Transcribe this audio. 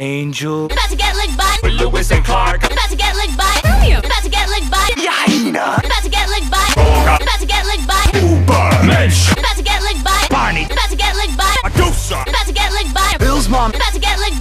Angel. You're about to get licked by Lewis and Clark. You're about to get licked by Romeo. You're about to get licked by Yaina. You're about to get licked by Boga. You're about to get licked by Uber. Mensch. You're about to get licked by Barney. You're about to get licked by Medusa. You're about to get licked by Bill's mom. You're about to get licked